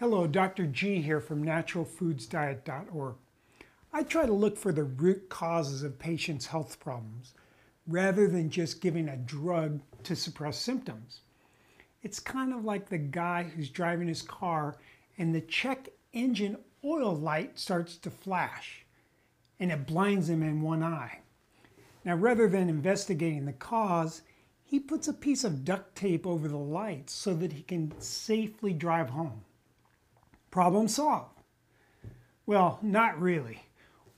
Hello, Dr. G here from naturalfoodsdiet.org. I try to look for the root causes of patients' health problems rather than just giving a drug to suppress symptoms. It's kind of like the guy who's driving his car and the check engine oil light starts to flash and it blinds him in one eye. Now, rather than investigating the cause, he puts a piece of duct tape over the lights so that he can safely drive home. Problem solved. Well, not really.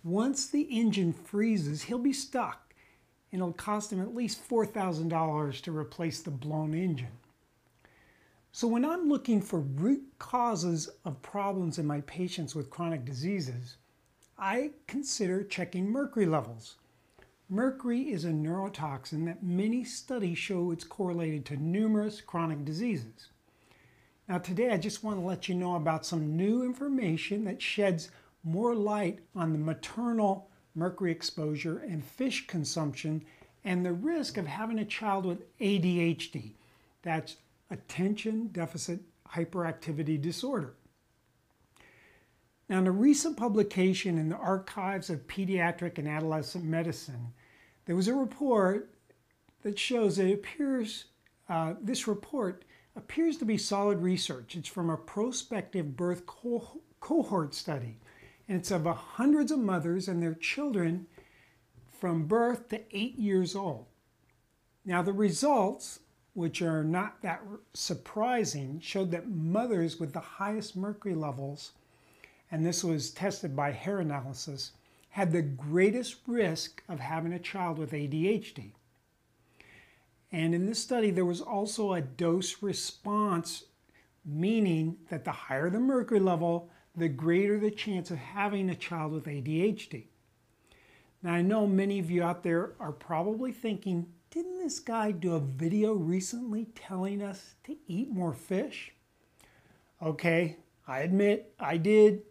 Once the engine freezes, he'll be stuck, and it'll cost him at least $4,000 to replace the blown engine. So when I'm looking for root causes of problems in my patients with chronic diseases, I consider checking mercury levels. Mercury is a neurotoxin that many studies show it's correlated to numerous chronic diseases. Now today I just want to let you know about some new information that sheds more light on the maternal mercury exposure and fish consumption and the risk of having a child with ADHD. That's attention deficit hyperactivity disorder. Now, in a recent publication in the Archives of Pediatric and Adolescent Medicine, there was a report that shows it appears, uh, this report appears to be solid research. It's from a prospective birth co cohort study, and it's of hundreds of mothers and their children from birth to eight years old. Now, the results, which are not that surprising, showed that mothers with the highest mercury levels and this was tested by hair analysis, had the greatest risk of having a child with ADHD. And in this study, there was also a dose response, meaning that the higher the mercury level, the greater the chance of having a child with ADHD. Now, I know many of you out there are probably thinking, didn't this guy do a video recently telling us to eat more fish? Okay, I admit I did.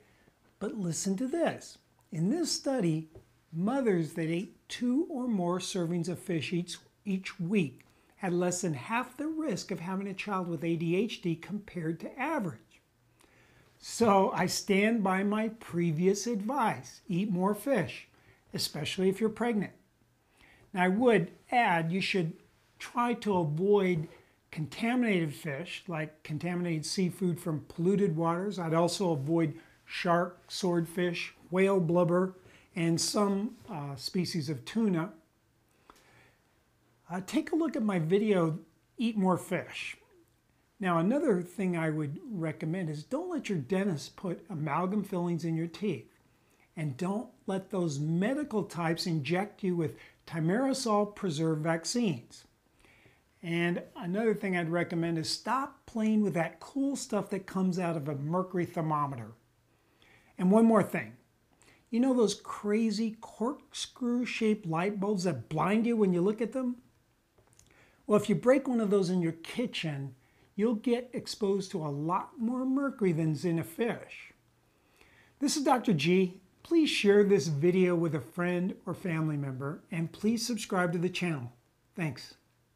But listen to this. In this study, mothers that ate two or more servings of fish each, each week had less than half the risk of having a child with ADHD compared to average. So I stand by my previous advice eat more fish, especially if you're pregnant. Now, I would add you should try to avoid contaminated fish like contaminated seafood from polluted waters. I'd also avoid shark, swordfish, whale blubber, and some uh, species of tuna. Uh, take a look at my video, Eat More Fish. Now, another thing I would recommend is don't let your dentist put amalgam fillings in your teeth. And don't let those medical types inject you with thimerosal preserved vaccines. And another thing I'd recommend is stop playing with that cool stuff that comes out of a mercury thermometer. And one more thing. You know those crazy corkscrew shaped light bulbs that blind you when you look at them? Well, if you break one of those in your kitchen, you'll get exposed to a lot more mercury than's in a fish. This is Dr. G. Please share this video with a friend or family member and please subscribe to the channel. Thanks.